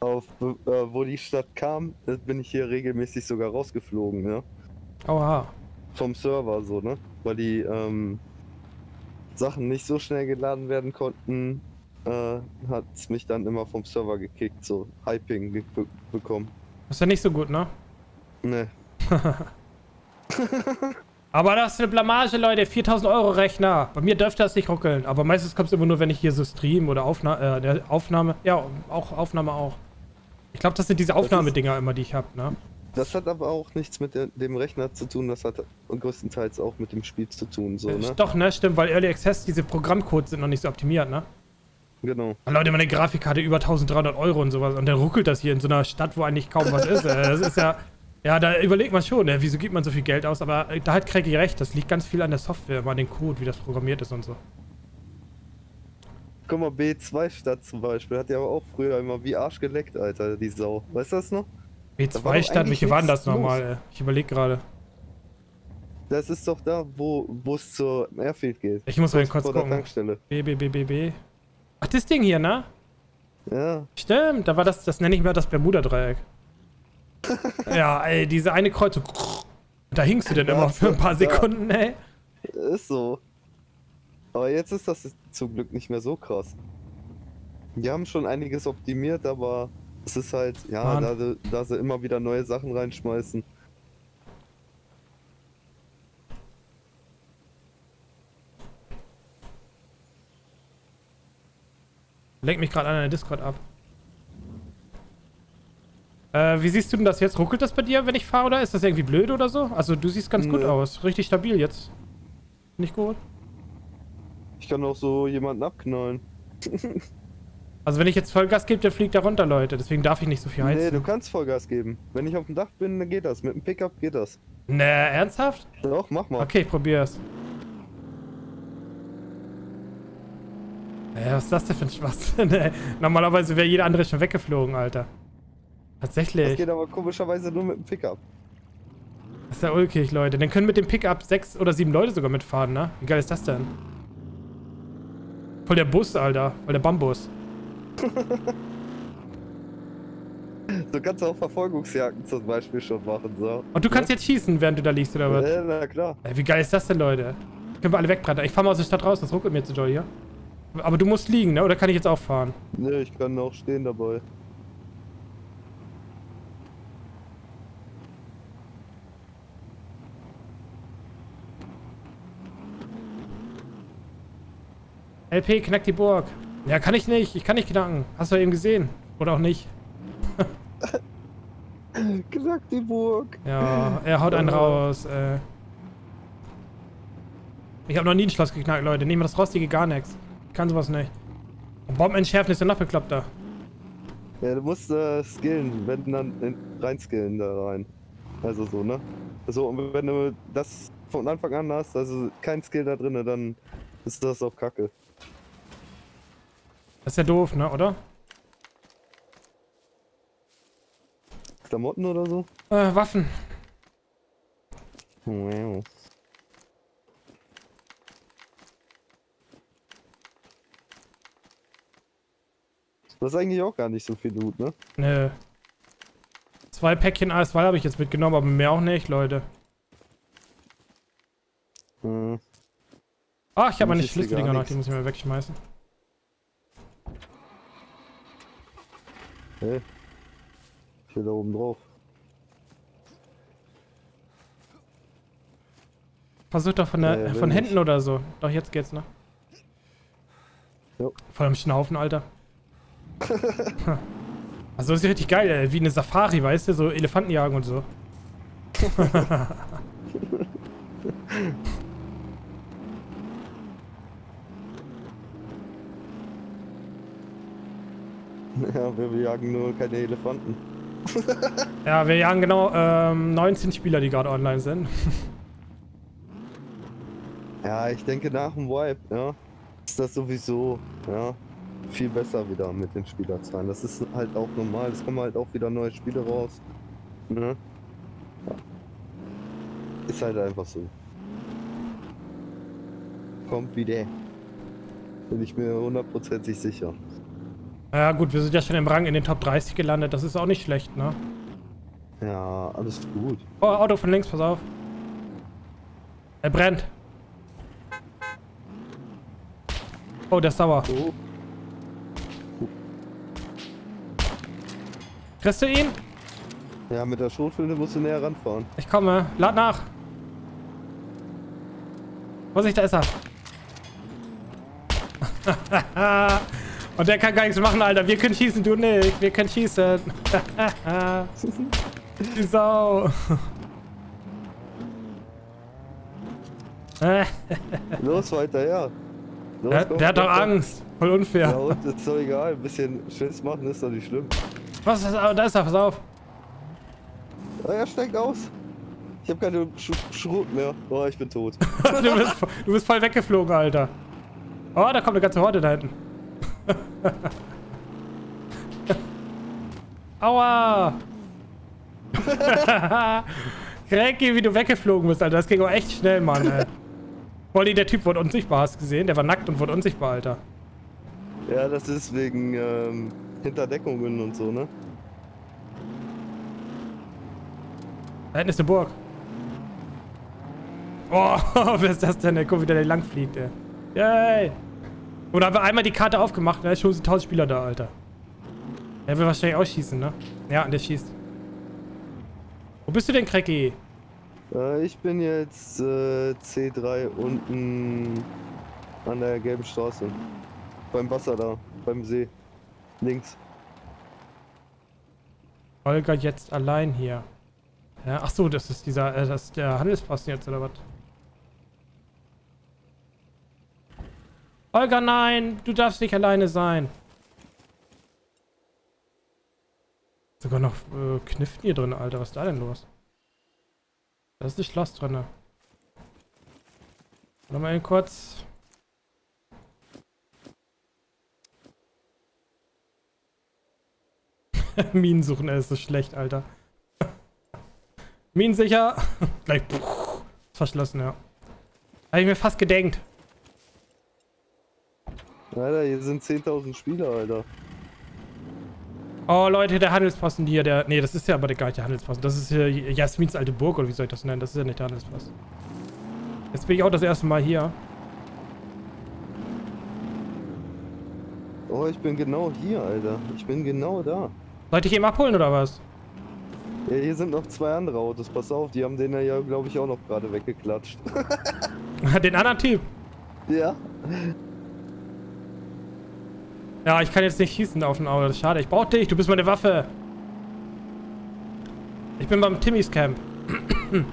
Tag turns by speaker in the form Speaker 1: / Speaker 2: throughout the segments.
Speaker 1: auf, äh, wo die Stadt kam, bin ich hier regelmäßig sogar rausgeflogen, ne?
Speaker 2: Oha.
Speaker 1: Vom Server so, ne? Weil die ähm, Sachen nicht so schnell geladen werden konnten, äh, hat es mich dann immer vom Server gekickt, so Hyping ge be bekommen.
Speaker 2: Ist ja nicht so gut, ne?
Speaker 1: Ne.
Speaker 2: aber das ist eine Blamage, Leute. 4000 Euro Rechner. Bei mir dürfte das nicht ruckeln. Aber meistens kommt es immer nur, wenn ich hier so stream oder Aufna äh, Aufnahme. Ja, auch Aufnahme auch. Ich glaube, das sind diese Aufnahmedinger immer, die ich habe, ne?
Speaker 1: Das hat aber auch nichts mit dem Rechner zu tun, das hat größtenteils auch mit dem Spiel zu tun, so, ne?
Speaker 2: Doch, ne, stimmt, weil Early Access, diese Programmcodes sind noch nicht so optimiert, ne?
Speaker 1: Genau.
Speaker 2: Und Leute, meine Grafikkarte über 1300 Euro und sowas und dann ruckelt das hier in so einer Stadt, wo eigentlich kaum was ist. Äh, das ist ja, ja, da überlegt man schon, ne? wieso gibt man so viel Geld aus, aber da hat Craig recht, das liegt ganz viel an der Software, mal den Code, wie das programmiert ist und so.
Speaker 1: Guck mal, B2-Stadt zum Beispiel hat ja aber auch früher immer wie Arsch geleckt, Alter, die Sau. Weißt du das noch?
Speaker 2: B2-Stadt, welche waren das nochmal? Ey? Ich überlege gerade.
Speaker 1: Das ist doch da, wo es zur Airfield geht.
Speaker 2: Ich muss mal kurz gucken. Tankstelle. B, B, B, B, B. Ach, das Ding hier, ne?
Speaker 1: Ja.
Speaker 2: Stimmt, da war das, das nenne ich mal das Bermuda-Dreieck. ja, ey, diese eine Kreuzung. Da hingst du denn immer für ein paar Sekunden, ey.
Speaker 1: Ist so. Aber jetzt ist das zum Glück nicht mehr so krass. Die haben schon einiges optimiert, aber es ist halt, ja, da, da sie immer wieder neue Sachen reinschmeißen.
Speaker 2: Lenk mich gerade an der Discord ab. Äh, wie siehst du denn das jetzt? Ruckelt das bei dir, wenn ich fahre, oder ist das irgendwie blöd oder so? Also du siehst ganz Nö. gut aus. Richtig stabil jetzt. Nicht gut?
Speaker 1: Ich kann auch so jemanden abknallen.
Speaker 2: also wenn ich jetzt Vollgas gebe, der fliegt da runter, Leute. Deswegen darf ich nicht so viel heizen. Nee,
Speaker 1: du kannst Vollgas geben. Wenn ich auf dem Dach bin, dann geht das. Mit dem Pickup geht das.
Speaker 2: Ne, ernsthaft?
Speaker 1: Doch, mach mal.
Speaker 2: Okay, ich probier's. Ey, was ist das denn für ein Schwachsinn, ey? Normalerweise wäre jeder andere schon weggeflogen, Alter. Tatsächlich. Das
Speaker 1: geht aber komischerweise nur mit dem Pickup.
Speaker 2: Das ist ja ulkig, Leute. Dann können mit dem Pickup sechs oder sieben Leute sogar mitfahren, ne? Wie geil ist das denn? Voll der Bus, Alter. Voll der Bambus.
Speaker 1: so kannst du auch Verfolgungsjagden zum Beispiel schon machen, so.
Speaker 2: Und du kannst ja? jetzt schießen, während du da liegst, oder was?
Speaker 1: Ja, na klar.
Speaker 2: Ey, wie geil ist das denn, Leute? Können wir alle wegbrennen. Ich fahr mal aus der Stadt raus, das ruckelt mir zu doll hier. Aber du musst liegen, ne? Oder kann ich jetzt auch fahren?
Speaker 1: Ne, ich kann auch stehen dabei.
Speaker 2: LP, knack die Burg. Ja, kann ich nicht. Ich kann nicht knacken. Hast du eben gesehen. Oder auch nicht.
Speaker 1: knack die Burg.
Speaker 2: Ja, er haut einen raus. Äh. Ich habe noch nie ein Schloss geknackt, Leute. Nehmen wir das rostige gar nichts kann sowas nicht. Und Bomben entschärfen ist ja noch bekloppter.
Speaker 1: Ja, du musst äh, skillen, wenn dann rein skillen da rein. Also so, ne? Also und wenn du das von Anfang an hast, also kein Skill da drin, dann ist das auch kacke.
Speaker 2: Das ist ja doof, ne, oder?
Speaker 1: Klamotten oder so?
Speaker 2: Äh, Waffen.
Speaker 1: Wow. Das ist eigentlich auch gar nicht so viel Loot, ne?
Speaker 2: Nö. Zwei Päckchen ASW habe ich jetzt mitgenommen, aber mehr auch nicht, Leute. Hm. Ah, ich habe meine Schlüsseldinger noch, die muss ich mal wegschmeißen.
Speaker 1: Hey. Ich will da oben drauf.
Speaker 2: Versuch doch von, der, ja, von hinten oder so. Doch, jetzt geht's, ne? Jo. Voll am Schnaufen, Alter. also das ist ja richtig geil, ey. wie eine Safari, weißt du, so Elefanten jagen und so.
Speaker 1: ja, wir jagen nur keine Elefanten.
Speaker 2: ja, wir jagen genau ähm, 19 Spieler, die gerade online sind.
Speaker 1: ja, ich denke nach dem Wipe, ja, ist das sowieso, ja, viel besser wieder mit den Spielerzahlen. Das ist halt auch normal. Es kommen halt auch wieder neue Spiele raus. Ne? Ja. Ist halt einfach so. Kommt wieder. Bin ich mir hundertprozentig sicher.
Speaker 2: Ja gut, wir sind ja schon im Rang in den Top 30 gelandet. Das ist auch nicht schlecht, ne?
Speaker 1: Ja, alles gut.
Speaker 2: Oh, Auto von links, pass auf. Er brennt. Oh, der ist sauer.
Speaker 1: Oh,
Speaker 2: Kriegst du ihn?
Speaker 1: ja, mit der Schrotflinte musst du näher ranfahren.
Speaker 2: Ich komme. Lad nach. Vorsicht, da ist er. Und der kann gar nichts machen, Alter. Wir können schießen, du nicht. Wir können schießen. Die Sau.
Speaker 1: Los, weiter, ja. Los,
Speaker 2: der,
Speaker 1: komm,
Speaker 2: der hat doch. Angst. Voll unfair.
Speaker 1: Ja, und ist doch egal. Ein bisschen Schiss machen ist doch nicht schlimm.
Speaker 2: Was ist das? Da ist er, pass auf.
Speaker 1: Er steigt aus. Ich habe keine Sch Schrot mehr. Oh, ich bin tot.
Speaker 2: Du bist, du bist voll weggeflogen, Alter. Oh, da kommt eine ganze Horde da hinten. Aua! Cranky, wie du weggeflogen bist, Alter. Das ging auch echt schnell, Mann, ey. Wolli, der Typ wurde unsichtbar, hast du gesehen? Der war nackt und wurde unsichtbar, Alter.
Speaker 1: ja, das ist wegen ähm, Hinterdeckungen und so, ne?
Speaker 2: Da hinten ist eine Burg. Oh, wer ist das denn? ey? Guck, wie der lang fliegt, ey. Yay! Oder haben wir einmal die Karte aufgemacht, da ist schon so 1000 Spieler da, Alter. Der will wahrscheinlich auch schießen, ne? Ja, und der schießt. Wo bist du denn, Cracky?
Speaker 1: Äh, ich bin jetzt äh, C3 unten an der gelben Straße. Beim Wasser da, beim See. Links.
Speaker 2: Holger jetzt allein hier. Ja, ach so, das ist dieser, äh, das ist der Handelsposten jetzt, oder was? Holger, nein! Du darfst nicht alleine sein. Sogar noch äh, Kniften hier drin, Alter. Was ist da denn los? Da ist ein Schloss drin. Warte mal eben kurz. Minen suchen, ey, ist so schlecht, Alter. Minen sicher. Gleich. Verschlossen, ja. Habe ich mir fast gedenkt.
Speaker 1: Alter, hier sind 10.000 Spieler, Alter.
Speaker 2: Oh, Leute, der Handelsposten hier, der. Nee, das ist ja aber gar nicht der Handelsposten. Das ist hier Jasmins alte Burg, oder wie soll ich das nennen? Das ist ja nicht der Handelsposten. Jetzt bin ich auch das erste Mal hier.
Speaker 1: Oh, ich bin genau hier, Alter. Ich bin genau da.
Speaker 2: Sollte ich ihn abholen oder was?
Speaker 1: Ja, hier sind noch zwei andere Autos. Pass auf, die haben den ja, glaube ich, auch noch gerade weggeklatscht.
Speaker 2: Den anderen Typ.
Speaker 1: ja.
Speaker 2: Ja, ich kann jetzt nicht schießen auf ein Auto. Das ist schade. Ich brauch dich. Du bist meine Waffe. Ich bin beim Timmys Camp.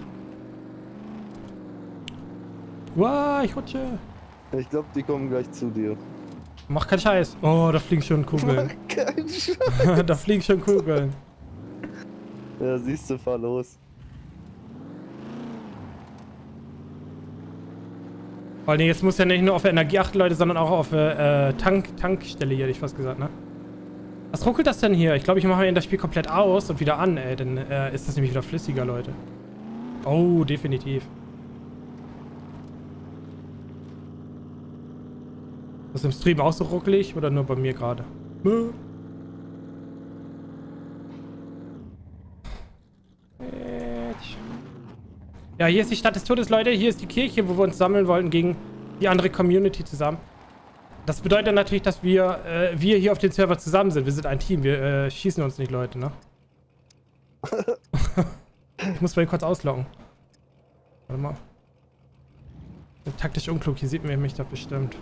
Speaker 2: wow, ich rutsche.
Speaker 1: Ich glaube, die kommen gleich zu dir.
Speaker 2: Mach keinen Scheiß. Oh, da fliegen schon Kugeln.
Speaker 1: Kein Scheiß.
Speaker 2: da fliegen schon Kugeln.
Speaker 1: Ja, siehst du, fahr los.
Speaker 2: Vor allem, jetzt muss ja nicht nur auf Energie achten, Leute, sondern auch auf äh, Tank Tankstelle hier, hätte ich fast gesagt, ne? Was ruckelt das denn hier? Ich glaube, ich mache das Spiel komplett aus und wieder an, ey. Dann äh, ist das nämlich wieder flüssiger, Leute. Oh, definitiv. Ist im Stream auch so ruckelig oder nur bei mir gerade? Mö. Ja, hier ist die Stadt des Todes, Leute. Hier ist die Kirche, wo wir uns sammeln wollten gegen die andere Community zusammen. Das bedeutet natürlich, dass wir, äh, wir hier auf dem Server zusammen sind. Wir sind ein Team. Wir äh, schießen uns nicht, Leute, ne? ich muss mal kurz ausloggen. Warte mal. Taktisch unklug. Hier sieht man mich doch bestimmt.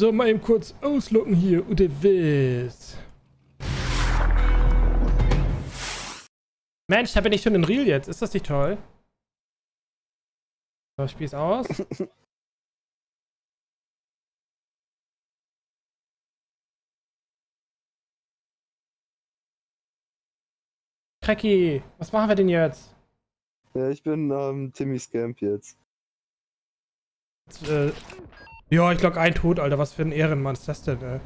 Speaker 2: So, mal eben kurz auslocken hier. Unterwegs. Mensch, da bin ich schon in Real jetzt. Ist das nicht toll? So, spiel's aus. Cracky, was machen wir denn jetzt?
Speaker 1: Ja, ich bin am Timmys Camp jetzt.
Speaker 2: jetzt äh, ja, ich log ein Tod, Alter. Was für ein Ehrenmann ist das denn, ey?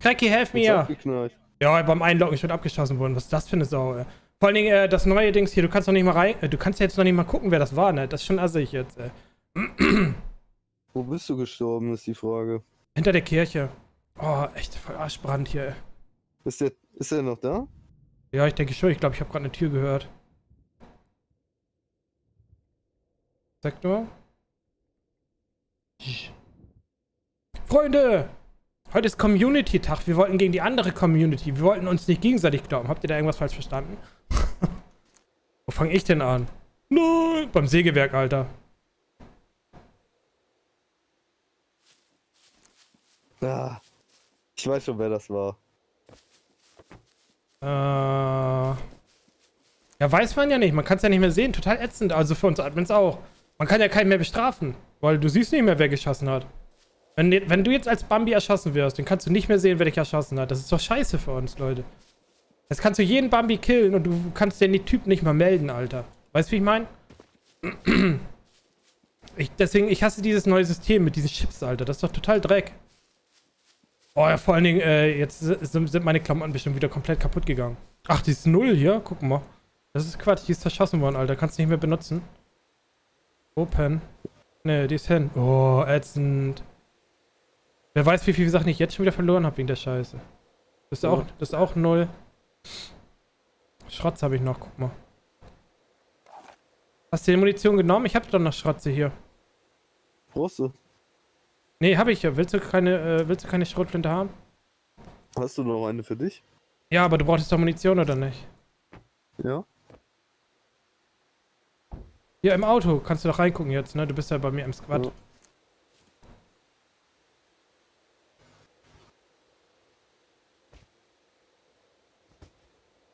Speaker 2: Cracky, helf mir! Ja, beim Einloggen ist schon abgeschossen worden. Was ist das für eine Sau, ey? Vor allen Dingen, äh, das neue Dings hier, du kannst noch nicht mal rein. Äh, du kannst ja jetzt noch nicht mal gucken, wer das war, ne? Das ist schon assig jetzt, äh.
Speaker 1: Wo bist du gestorben, ist die Frage.
Speaker 2: Hinter der Kirche. Oh, echt voll Arschbrand hier, ey.
Speaker 1: Ist der, ist der noch da?
Speaker 2: Ja, ich denke schon. Ich glaube, ich habe gerade eine Tür gehört. Sektor. Freunde! Heute ist Community-Tag. Wir wollten gegen die andere Community. Wir wollten uns nicht gegenseitig glauben. Habt ihr da irgendwas falsch verstanden? Wo fange ich denn an? Nein! Beim Sägewerk, Alter.
Speaker 1: Ah, ich weiß schon, wer das war.
Speaker 2: Äh. Ja, weiß man ja nicht. Man kann es ja nicht mehr sehen. Total ätzend. Also für uns Admins auch. Man kann ja keinen mehr bestrafen. Weil du siehst nicht mehr, wer geschossen hat. Wenn, wenn du jetzt als Bambi erschossen wirst, dann kannst du nicht mehr sehen, wer dich erschossen hat. Das ist doch scheiße für uns, Leute. Jetzt kannst du jeden Bambi killen und du kannst den Typ nicht mal melden, Alter. Weißt du, wie ich meine? Ich, deswegen, ich hasse dieses neue System mit diesen Chips, Alter. Das ist doch total Dreck. Oh ja, vor allen Dingen, äh, jetzt sind meine Klamotten bestimmt wieder komplett kaputt gegangen. Ach, die ist null hier. Guck mal. Das ist Quatsch. Die ist zerschossen worden, Alter. Kannst du nicht mehr benutzen. Open. Ne, die ist hin. Oh, ätzend. Wer weiß, wie viele Sachen ich jetzt schon wieder verloren habe wegen der Scheiße. Das ist, ja. auch, das ist auch null. Schrotz habe ich noch, guck mal. Hast du die Munition genommen? Ich habe doch noch Schrotze hier.
Speaker 1: Brauchst du?
Speaker 2: Nee, habe ich ja. Willst du keine, äh, willst du keine Schrotflinte haben?
Speaker 1: Hast du noch eine für dich?
Speaker 2: Ja, aber du brauchst doch Munition, oder nicht?
Speaker 1: Ja.
Speaker 2: Hier im Auto kannst du doch reingucken jetzt, ne? Du bist ja bei mir im Squad. Ja.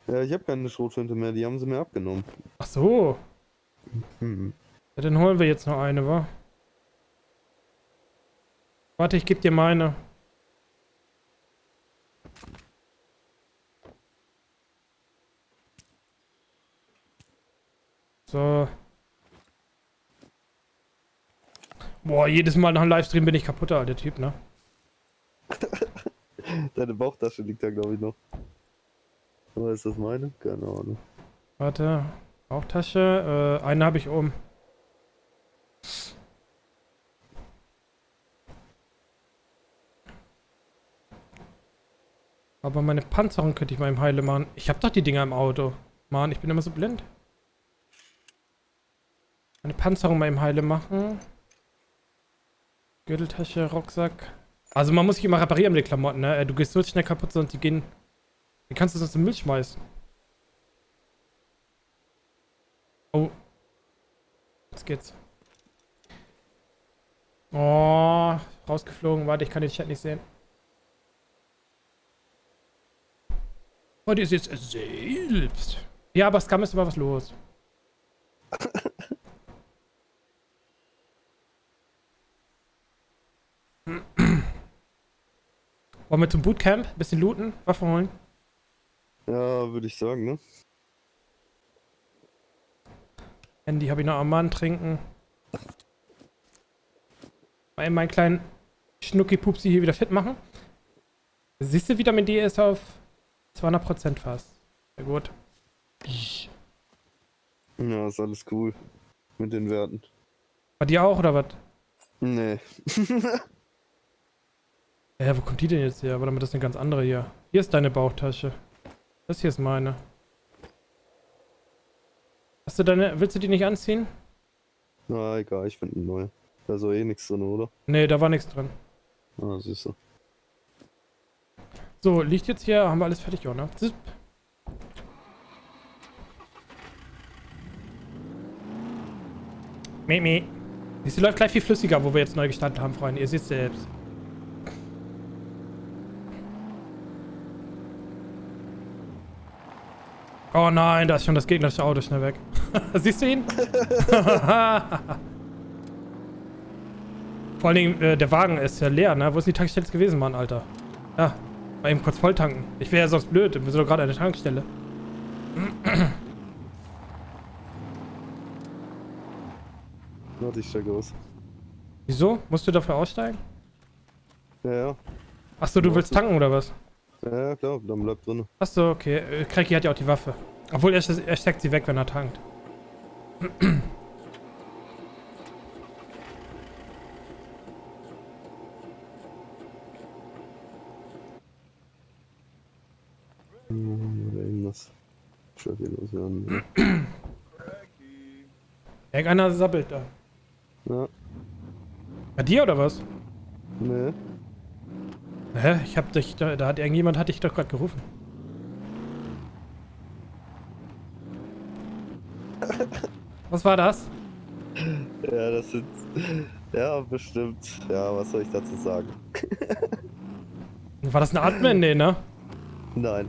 Speaker 1: Ja, ich habe keine Schrotflinte mehr, die haben sie mir abgenommen.
Speaker 2: Ach so. Hm. Ja, dann holen wir jetzt noch eine, wa? Warte, ich geb dir meine. So. Boah, jedes Mal nach dem Livestream bin ich kaputt, alter Typ, ne?
Speaker 1: Deine Bauchtasche liegt da, glaube ich, noch. Oder ist das meine? Keine Ahnung.
Speaker 2: Warte. Bauchtasche. Äh, eine habe ich oben. Aber meine Panzerung könnte ich mal im Heile machen. Ich habe doch die Dinger im Auto. Mann, ich bin immer so blind. Meine Panzerung mal im Heile machen. Gürteltasche, Rucksack. Also man muss sich immer reparieren mit den Klamotten, ne? Äh, du gehst so schnell kaputt, sonst die gehen wie kannst du das in den Müll schmeißen? Oh. Jetzt geht's. Oh, rausgeflogen. Warte, ich kann den Chat nicht sehen. Heute ist jetzt selbst. Ja, aber Scam ist immer was los. Wollen wir zum Bootcamp? Bisschen looten, Waffen holen?
Speaker 1: Ja, würde ich sagen, ne?
Speaker 2: Handy habe ich noch am Mann trinken. Mal meinen kleinen Schnucki-Pupsi hier wieder fit machen. Siehst du, Vitamin D ist auf 200% fast. Sehr gut.
Speaker 1: Ja, ist alles cool. Mit den Werten.
Speaker 2: Bei dir auch, oder was?
Speaker 1: Nee.
Speaker 2: Ja, wo kommt die denn jetzt her? Warte mal, das ist eine ganz andere hier. Hier ist deine Bauchtasche. Das hier ist meine. Hast du deine. Willst du die nicht anziehen?
Speaker 1: Na, egal, ich finde neu. Da ist auch eh nichts drin, oder?
Speaker 2: Nee, da war nichts drin.
Speaker 1: Ah, siehst du.
Speaker 2: So, liegt jetzt hier, haben wir alles fertig, oder? Zip. Mimi. Sie läuft gleich viel flüssiger, wo wir jetzt neu gestartet haben, Freunde. Ihr seht selbst. Oh nein, da ist schon das gegnerische Auto schnell weg. Siehst du ihn? Vor allen Dingen, äh, der Wagen ist ja leer, ne? Wo ist die Tankstelle gewesen, Mann, Alter? Ja, mal eben kurz voll tanken. Ich wäre ja sonst blöd, wir sind doch gerade an der Tankstelle.
Speaker 1: Warte, ich steig aus.
Speaker 2: Wieso? Musst du dafür aussteigen?
Speaker 1: Ja, ja.
Speaker 2: Achso, du willst tanken oder was?
Speaker 1: Ja, klar, dann bleibt drin.
Speaker 2: Achso, okay. Kreki äh, hat ja auch die Waffe. Obwohl, er, er steckt sie weg, wenn er tankt.
Speaker 1: Irgendwas. Schrecklich loswerden.
Speaker 2: Irgendeiner sabbelt da.
Speaker 1: Ja,
Speaker 2: Bei dir oder was?
Speaker 1: ne.
Speaker 2: Hä? Ich hab dich, da, da hat irgendjemand hat dich doch gerade gerufen. Was war das?
Speaker 1: Ja, das sind. Ja, bestimmt. Ja, was soll ich dazu sagen?
Speaker 2: War das ein Admin? Nee, ne?
Speaker 1: Nein.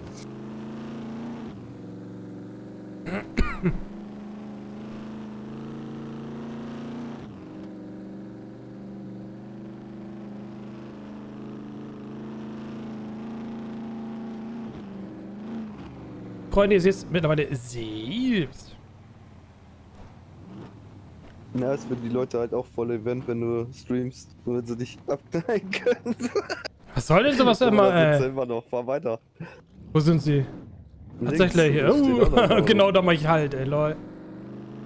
Speaker 2: Freunde, ihr seht es mittlerweile selbst.
Speaker 1: Ja, es wird die Leute halt auch voll Event, wenn du streamst, wenn sie dich abknallen können.
Speaker 2: Was soll denn sowas immer, äh?
Speaker 1: immer noch, fahr weiter.
Speaker 2: Wo sind sie? Tatsächlich.
Speaker 1: Links, noch
Speaker 2: Oh,
Speaker 1: da.
Speaker 2: genau, da mach ich halt, ey, lol.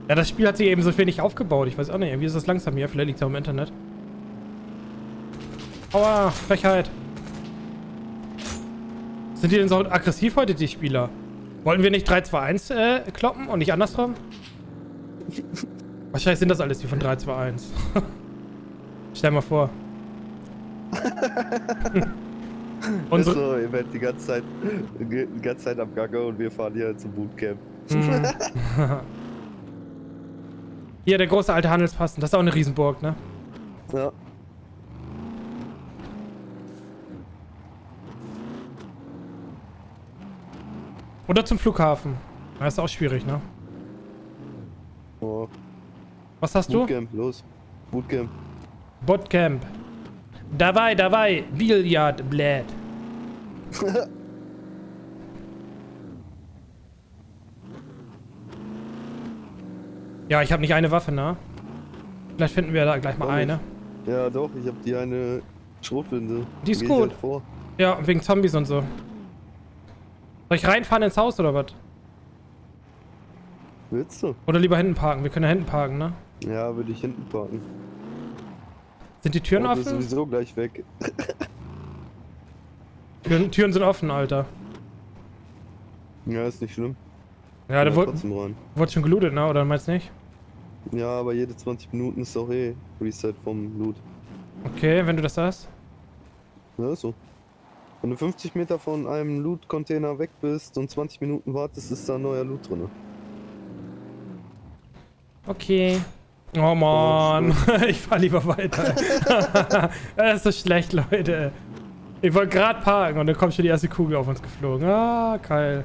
Speaker 2: Ja, das Spiel hat sich eben so wenig aufgebaut. Ich weiß auch nicht, wie ist das langsam hier? Vielleicht liegt es auch im Internet. Aua, Frechheit. Sind die denn so aggressiv heute, die Spieler? Wollten wir nicht 3-2-1 äh, kloppen und nicht andersrum? Wahrscheinlich sind das alles die von 3-2-1. Stell mal vor. Unsere,
Speaker 1: so, Event die ganze Zeit, die ganze Zeit am Gange und wir fahren hier zum Bootcamp.
Speaker 2: Mhm. Hier, der große alte Handelspass. Das ist auch eine Riesenburg, ne?
Speaker 1: Ja.
Speaker 2: Oder zum Flughafen. Das ist auch schwierig, ne?
Speaker 1: Oh,
Speaker 2: Was hast du?
Speaker 1: Bootcamp, los. Bootcamp.
Speaker 2: Botcamp. Dabei, dabei. Billard, blät. Ja, ich habe nicht eine Waffe, ne? Vielleicht finden wir da gleich mal
Speaker 1: Auch
Speaker 2: eine.
Speaker 1: Ja, doch, ich hab die eine Schrotwinde.
Speaker 2: Die ist
Speaker 1: Geh
Speaker 2: gut.
Speaker 1: halt.
Speaker 2: Ja, wegen Zombies und so. Soll ich reinfahren ins Haus oder was?
Speaker 1: Willst du?
Speaker 2: Oder lieber hinten parken? Wir können ja hinten parken, ne?
Speaker 1: Ja, würde ich hinten parken.
Speaker 2: Sind die Türen
Speaker 1: ist
Speaker 2: offen?
Speaker 1: sowieso gleich weg.
Speaker 2: Türen, Türen sind offen, Alter.
Speaker 1: Ja, ist nicht schlimm.
Speaker 2: Ja, da wurde, wurde schon gelootet, ne? Oder meinst du nicht?
Speaker 1: Ja, aber jede 20 Minuten ist doch eh Reset vom Loot.
Speaker 2: Okay, wenn du das sagst.
Speaker 1: Ja, ist so. Wenn du 50 Meter von einem Loot-Container weg bist und 20 Minuten wartest, ist da ein neuer Loot drin.
Speaker 2: Okay. Oh man, ich fahr lieber weiter. das ist so schlecht, Leute. Ich wollte gerade parken und dann kommt schon die erste Kugel auf uns geflogen. Ah, geil.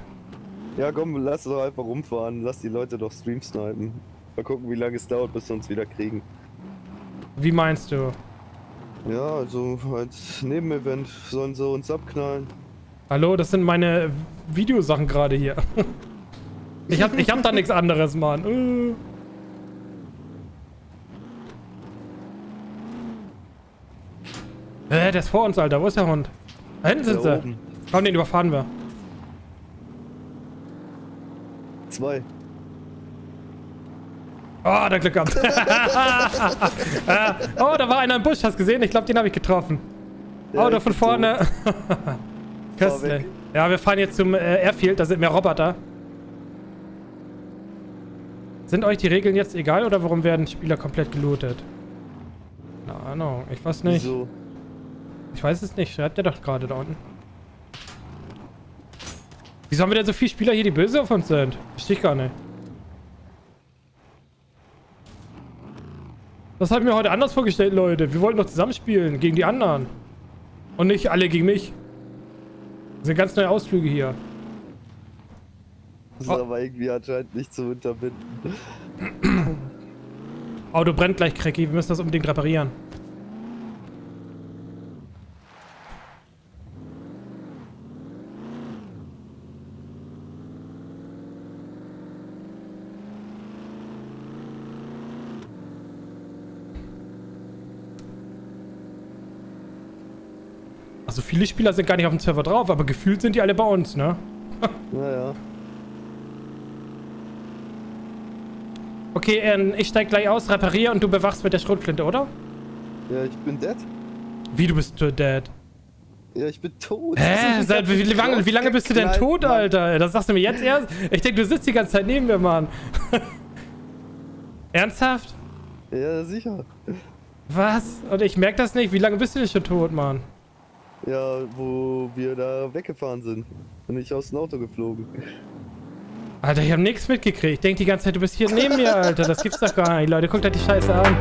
Speaker 1: Ja, komm, lass doch einfach rumfahren. Lass die Leute doch Stream snipen. Mal gucken, wie lange es dauert, bis sie uns wieder kriegen.
Speaker 2: Wie meinst du?
Speaker 1: Ja, also als Nebenevent sollen sie uns abknallen.
Speaker 2: Hallo, das sind meine Videosachen gerade hier. Ich hab, ich hab da nichts anderes, Mann. Äh. Hä, der ist vor uns, Alter. Wo ist der Hund? Da hinten sind
Speaker 1: Da
Speaker 2: sie.
Speaker 1: oben.
Speaker 2: Komm, den überfahren wir.
Speaker 1: Zwei.
Speaker 2: Oh, der Glück gehabt. Ah, oh, da war einer im Busch, hast gesehen? Ich glaube, den habe ich getroffen.
Speaker 1: Ja,
Speaker 2: oh, da von vorne. Köstlich. Ja, wir fahren jetzt zum äh, Airfield, da sind mehr Roboter. Sind euch die Regeln jetzt egal oder warum werden Spieler komplett gelootet? Keine Ahnung, ich weiß nicht.
Speaker 1: Wieso?
Speaker 2: Ich weiß es nicht, schreibt der doch gerade da unten. Wieso haben wir denn so viele Spieler hier, die böse auf uns sind? Verstehe ich gar nicht. Das habe ich mir heute anders vorgestellt, Leute. Wir wollten doch zusammenspielen gegen die anderen. Und nicht alle gegen mich. Das sind ganz neue Ausflüge hier.
Speaker 1: Das ist
Speaker 2: Oh.
Speaker 1: aber irgendwie anscheinend nicht zu unterbinden.
Speaker 2: Auto brennt gleich, Cracky. Wir müssen das unbedingt reparieren. Also viele Spieler sind gar nicht auf dem Server drauf, aber gefühlt sind die alle bei uns, ne?
Speaker 1: Naja.
Speaker 2: Okay, ähm, ich steig gleich aus, repariere und du bewachst mit der Schrotflinte, oder?
Speaker 1: Ja, ich bin dead.
Speaker 2: Wie, du bist dead?
Speaker 1: Ja, ich bin tot.
Speaker 2: Hä? Seit, wie, lange, wie lange bist du denn tot,
Speaker 1: Mann.
Speaker 2: Alter? Das sagst du mir jetzt erst? Ich denke, du sitzt die ganze Zeit neben mir, Mann. Ernsthaft?
Speaker 1: Ja, sicher.
Speaker 2: Was? Und ich merke das nicht. Wie lange bist du denn schon tot, Mann?
Speaker 1: Ja, wo wir da weggefahren sind. Bin ich aus dem Auto geflogen.
Speaker 2: Alter, ich habe nichts mitgekriegt. Ich denke die ganze Zeit, du bist hier neben mir, Alter. Das gibt's doch gar nicht. Leute, guckt euch die Scheiße an.